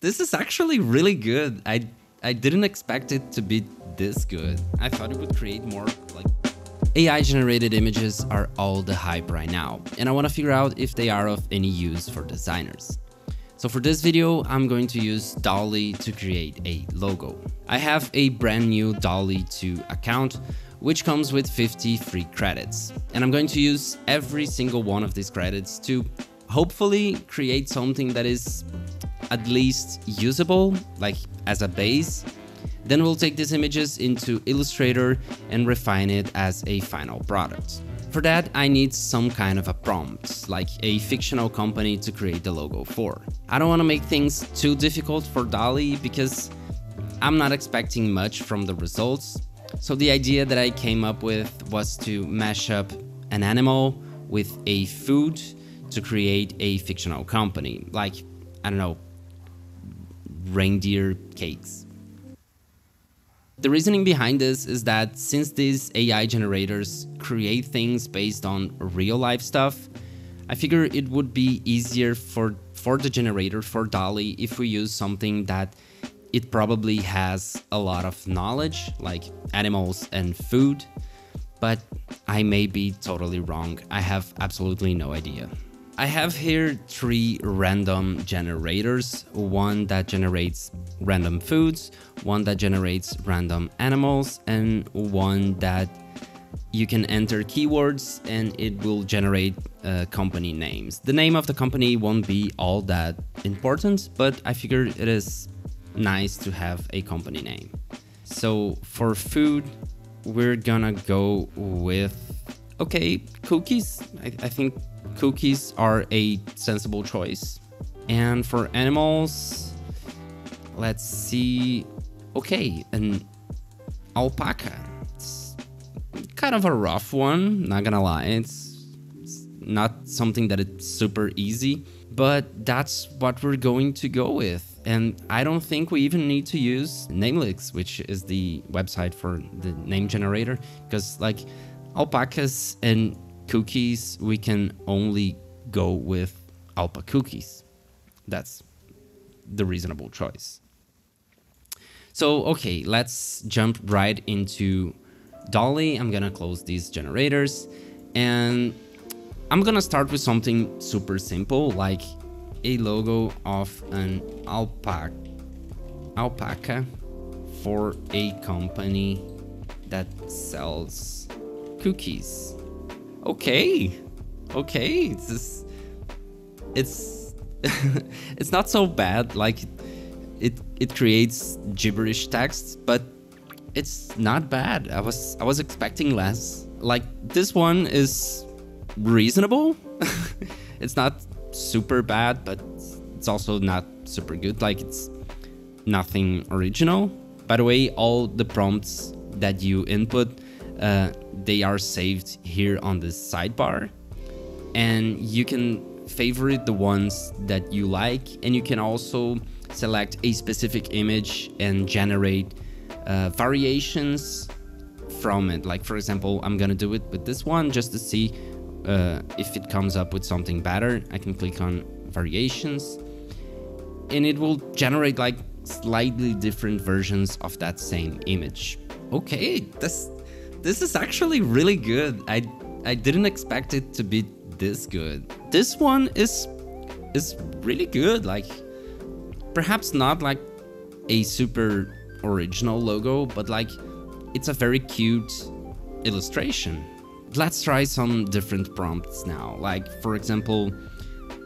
this is actually really good. I I didn't expect it to be this good. I thought it would create more like AI generated images are all the hype right now, and I want to figure out if they are of any use for designers. So for this video, I'm going to use DALL-E to create a logo. I have a brand new DALL-E 2 account, which comes with 50 free credits. And I'm going to use every single one of these credits to hopefully create something that is at least usable, like as a base. Then we'll take these images into Illustrator and refine it as a final product. For that, I need some kind of a prompt, like a fictional company to create the logo for. I don't want to make things too difficult for DALL-E because I'm not expecting much from the results. So the idea that I came up with was to mash up an animal with a food to create a fictional company, like, I don't know, reindeer cakes. The reasoning behind this is that since these AI generators create things based on real life stuff, I figure it would be easier for, for the generator for DALL-E if we use something that it probably has a lot of knowledge, like animals and food, but I may be totally wrong. I have absolutely no idea. I have here three random generators, one that generates random foods, one that generates random animals, and one that you can enter keywords and it will generate uh, company names. The name of the company won't be all that important, but I figured it is nice to have a company name. So for food, we're gonna go with, okay, cookies. I, I think cookies are a sensible choice. And for animals, let's see. Okay, an alpaca. It's kind of a rough one, not gonna lie. It's, it's not something that it's super easy, but that's what we're going to go with. And I don't think we even need to use Namelix, which is the website for the name generator, because like alpacas and cookies, we can only go with Alpa cookies. That's the reasonable choice. So, okay, let's jump right into DALL-E. I'm gonna close these generators and I'm gonna start with something super simple like a logo of an alpaca, alpaca for a company that sells cookies okay, okay, it's just, it's it's not so bad. Like it it creates gibberish text, but it's not bad. I was I was expecting less. Like this one is reasonable. it's not super bad, but it's also not super good. Like it's nothing original. By the way, all the prompts that you input uh, they are saved here on the sidebar. And you can favorite the ones that you like and you can also select a specific image and generate uh, variations from it. Like for example I'm gonna do it with this one just to see uh, if it comes up with something better. I can click on variations and it will generate like slightly different versions of that same image. Okay that's this is actually really good. I I didn't expect it to be this good. This one is is really good. Like perhaps not like a super original logo, but like it's a very cute illustration. Let's try some different prompts now. Like for example,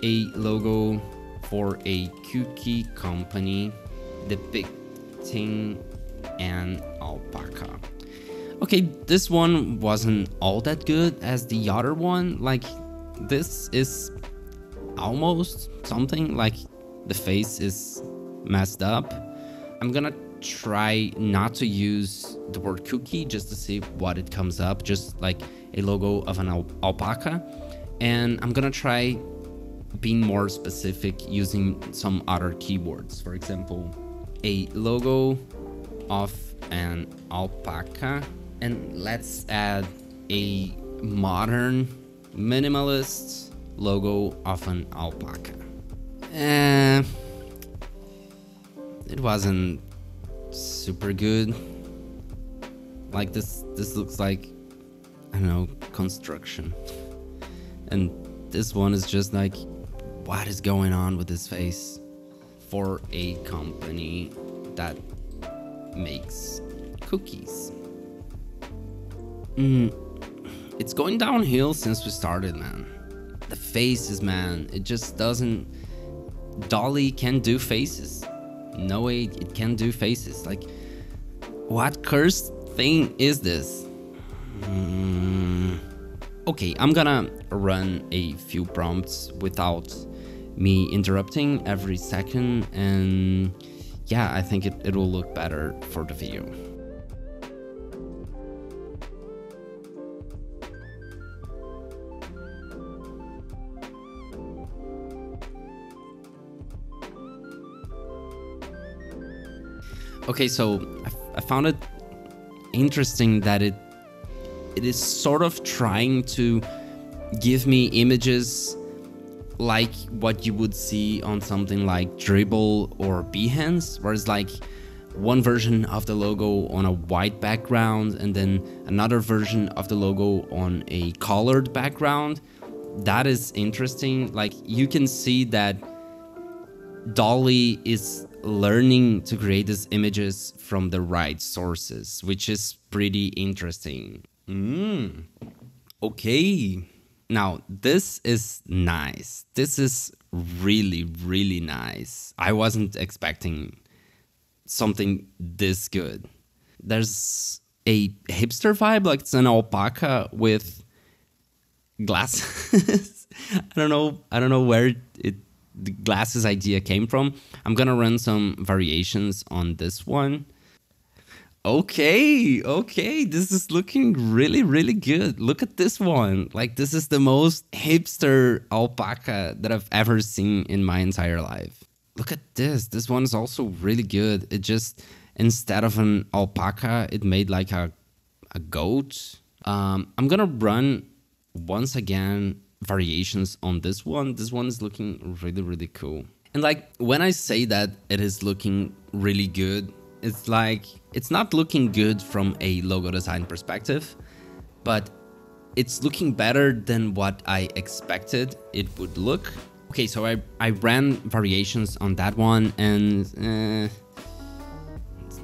a logo for a cookie company depicting an alpaca. Okay, this one wasn't all that good as the other one. Like, this is almost something. Like, the face is messed up. I'm gonna try not to use the word cookie just to see what it comes up. Just like a logo of an al alpaca. And I'm gonna try being more specific using some other keywords. For example, a logo of an alpaca and let's add a modern minimalist logo of an alpaca. Uh, it wasn't super good. Like this this looks like I don't know, construction. And this one is just like what is going on with his face for a company that makes cookies. Mm, it's going downhill since we started, man. The faces, man, it just doesn't. DALL-E can do faces. No way it can do faces. Like, what cursed thing is this? Mm. Okay, I'm gonna run a few prompts without me interrupting every second and yeah, I think it, it will look better for the video. Okay, so I, found it interesting that it it is sort of trying to give me images like what you would see on something like Dribbble or Behance, where it's like one version of the logo on a white background and then another version of the logo on a colored background. That is interesting. Like you can see that DALL-E is learning to create these images from the right sources, which is pretty interesting. Mm. Okay. Now, this is nice. This is really, really nice. I wasn't expecting something this good. There's a hipster vibe, like it's an alpaca with glasses. I don't know. I don't know where it the glasses idea came from. I'm gonna run some variations on this one. Okay, okay, this is looking really, really good. Look at this one. Like, this is the most hipster alpaca that I've ever seen in my entire life. Look at this. This one is also really good. It just, instead of an alpaca, it made like a, a goat. Um, I'm gonna run once again variations on this one. This one is looking really, really cool. And like, when I say that it is looking really good, it's like it's not looking good from a logo design perspective, but it's looking better than what I expected it would look. Okay, so I, I ran variations on that one and uh,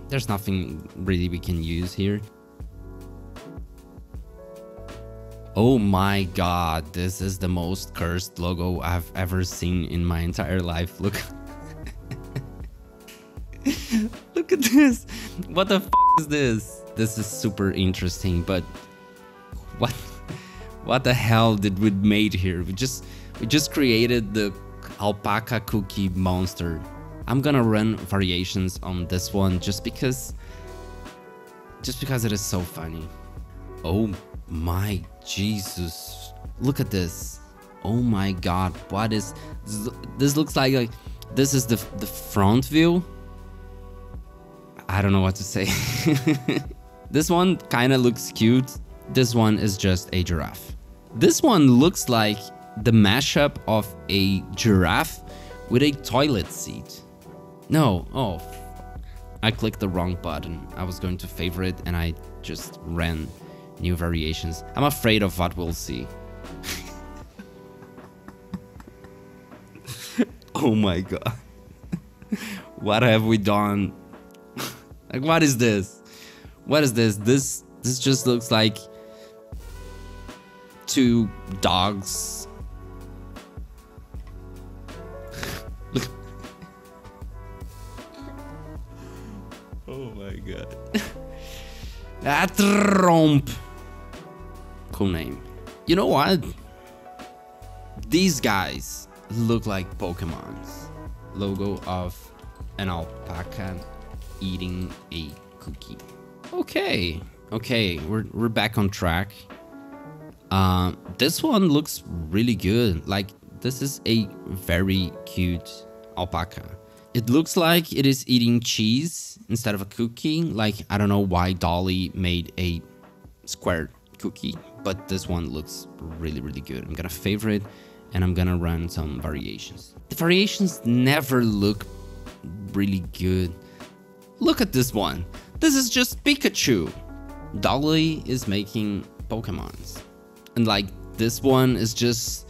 there's nothing really we can use here. Oh my god, this is the most cursed logo I've ever seen in my entire life. Look. Look at this. What the f is this? This is super interesting, but what what the hell did we made here? We just we just created the alpaca cookie monster. I'm gonna run variations on this one just because just because it is so funny. Oh my Jesus. Look at this. Oh my god. What is this, looks like like this is the the front view I don't know what to say. this one kind of looks cute. This one is just a giraffe. This one looks like the mashup of a giraffe with a toilet seat. No, oh, I clicked the wrong button. I was going to favorite and I just ran new variations. I'm afraid of what we'll see. oh my god. what have we done? Like, what is this? What is this? This this just looks like two dogs. Look. oh my god. Atromp. Cool name. You know what? These guys look like Pokemon's logo of an alpaca eating a cookie. Okay, okay, we're, we're back on track. Uh, this one looks really good. Like, this is a very cute alpaca. It looks like it is eating cheese instead of a cookie. Like, I don't know why DALL-E made a square cookie, but this one looks really, really good. I'm gonna favorite and I'm gonna run some variations. The variations never look really good. Look at this one. This is just Pikachu. DALL-E is making Pokemons. And like this one is just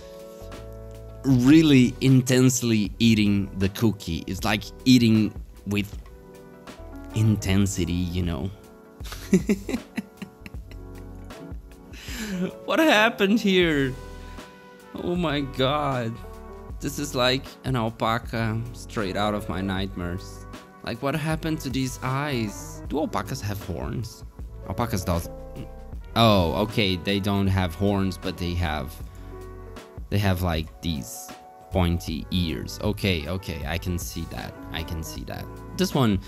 really intensely eating the cookie. It's like eating with intensity, you know. what happened here? Oh my god. This is like an alpaca straight out of my nightmares. Like what happened to these eyes? Do alpacas have horns? Alpacas does. Oh, okay, they don't have horns, but they have they have like these pointy ears. Okay, okay, I can see that. I can see that. This one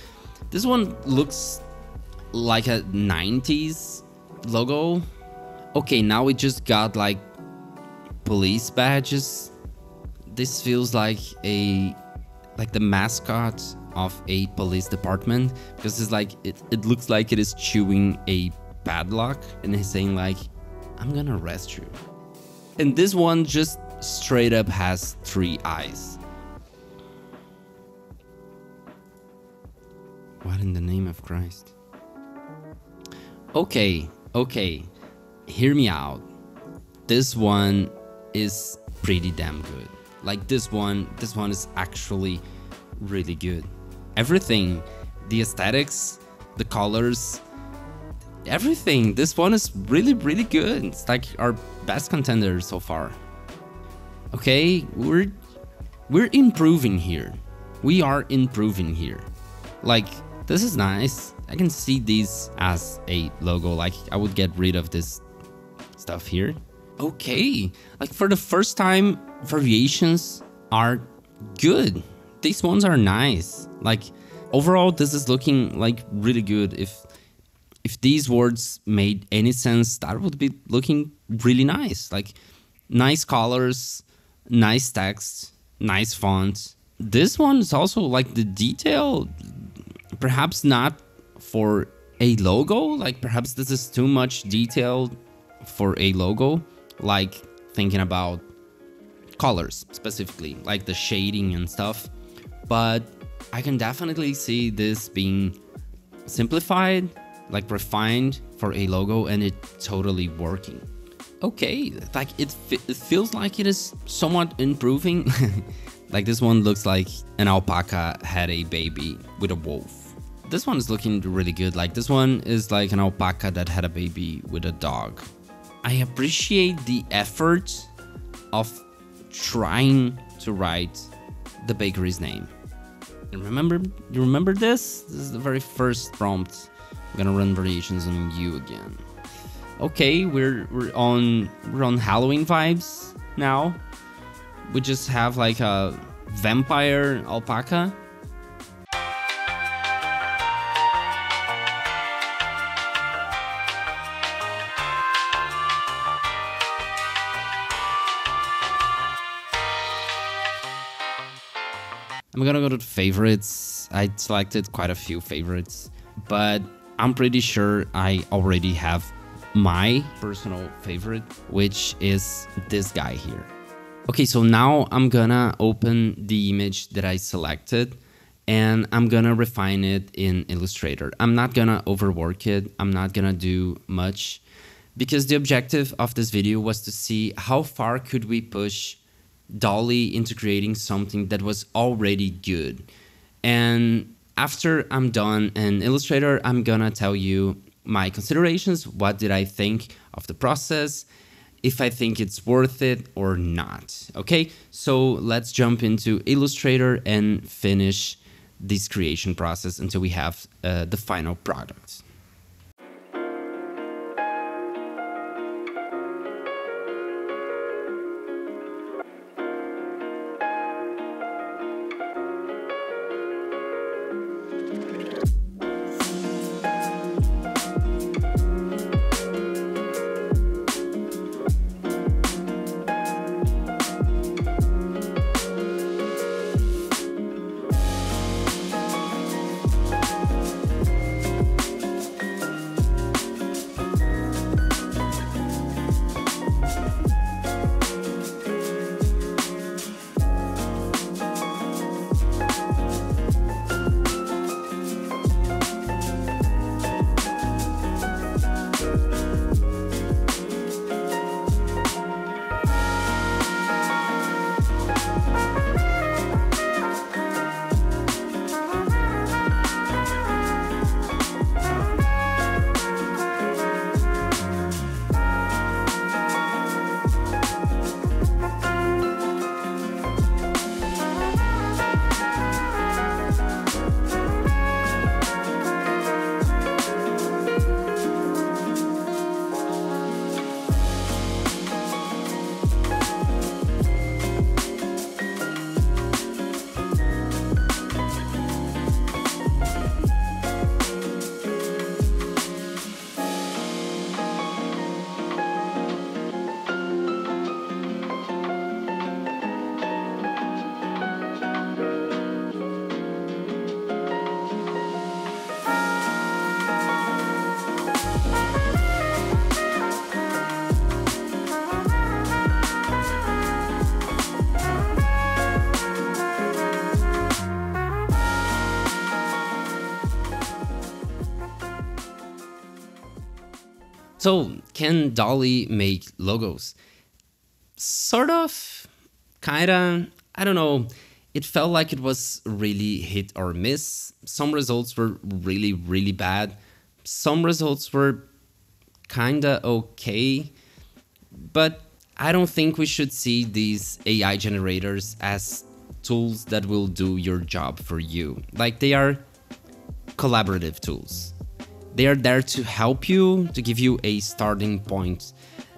this one looks like a 90s logo. Okay, now we just got like police badges. This feels like a like the mascot of a police department because it's like it, it looks like it is chewing a padlock and he's saying like I'm gonna arrest you. And this one just straight up has three eyes. What in the name of Christ? Okay, okay. Hear me out. This one is pretty damn good. Like this one, this one is actually really good. Everything, the aesthetics, the colors, everything. This one is really, really good. It's like our best contender so far. Okay, we're we're improving here. We are improving here. Like this is nice. I can see these as a logo. Like I would get rid of this stuff here. Okay, like for the first time, variations are good. These ones are nice. Like overall, this is looking like really good. If if these words made any sense, that would be looking really nice. Like nice colors, nice text, nice font. This one is also like the detail perhaps not for a logo, like perhaps this is too much detail for a logo, like thinking about colors specifically, like the shading and stuff. But I can definitely see this being simplified, like refined for a logo and it totally working. Okay, like it, it feels like it is somewhat improving. like this one looks like an alpaca had a baby with a wolf this one is looking really good. Like this one is like an alpaca that had a baby with a dog. I appreciate the effort of trying to write the bakery's name. And remember, you remember this? This is the very first prompt. I'm gonna run variations on you again. Okay, we're we're on we're on Halloween vibes now. We just have like a vampire alpaca I'm gonna go to favorites. I selected quite a few favorites, but I'm pretty sure I already have my personal favorite, which is this guy here. Okay, so now I'm gonna open the image that I selected and I'm gonna refine it in Illustrator. I'm not gonna overwork it. I'm not gonna do much because the objective of this video was to see how far could we push DALL-E into creating something that was already good. And after I'm done in Illustrator, I'm gonna tell you my considerations. What did I think of the process? If I think it's worth it or not. Okay, so let's jump into Illustrator and finish this creation process until we have uh, the final product. So, can DALL-E make logos? Sort of, kinda, I don't know. It felt like it was really hit or miss. Some results were really, really bad. Some results were kinda okay. But I don't think we should see these AI generators as tools that will do your job for you. Like they are collaborative tools. They are there to help you, to give you a starting point,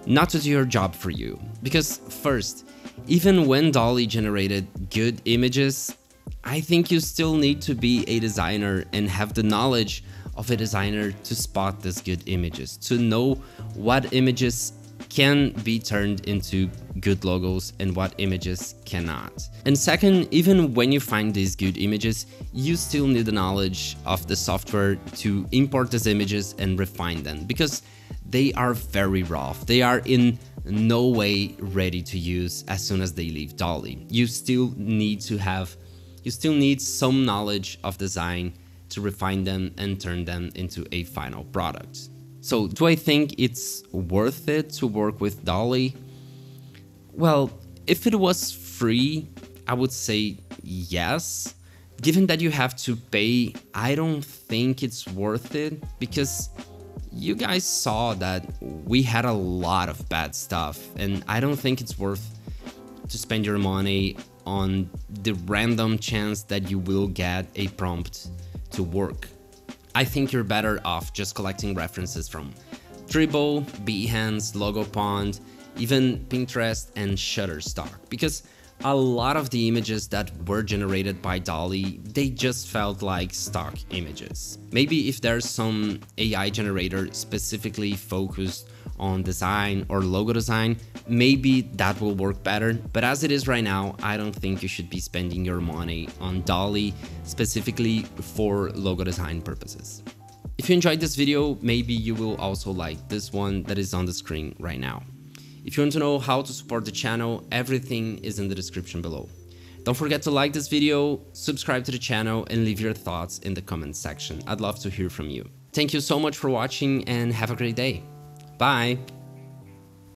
not to do your job for you. Because first, even when DALL-E generated good images, I think you still need to be a designer and have the knowledge of a designer to spot these good images, to know what images can be turned into good logos and what images cannot. And second, even when you find these good images, you still need the knowledge of the software to import these images and refine them because they are very rough. They are in no way ready to use as soon as they leave DALL-E. You still need to have, you still need some knowledge of design to refine them and turn them into a final product. So do I think it's worth it to work with DALL-E? Well, if it was free, I would say yes. Given that you have to pay, I don't think it's worth it because you guys saw that we had a lot of bad stuff and I don't think it's worth to spend your money on the random chance that you will get a prompt to work. I think you're better off just collecting references from Dribbble, Behance, Logopond, even Pinterest and Shutterstock because a lot of the images that were generated by DALL-E, they just felt like stock images. Maybe if there's some AI generator specifically focused on design or logo design, maybe that will work better. But as it is right now, I don't think you should be spending your money on DALL-E specifically for logo design purposes. If you enjoyed this video, maybe you will also like this one that is on the screen right now. If you want to know how to support the channel, everything is in the description below. Don't forget to like this video, subscribe to the channel and leave your thoughts in the comments section. I'd love to hear from you. Thank you so much for watching and have a great day. Bye!